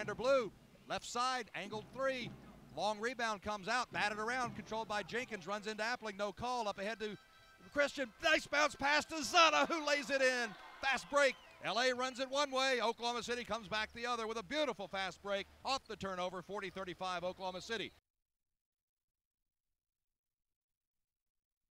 Vander Blue, left side, angled three. Long rebound comes out, batted around, controlled by Jenkins, runs into Appling, no call. Up ahead to Christon, nice bounce pass to Zada, who lays it in. Fast break. LA runs it one way. Oklahoma City comes back the other with a beautiful fast break off the turnover, 40 35, Oklahoma City.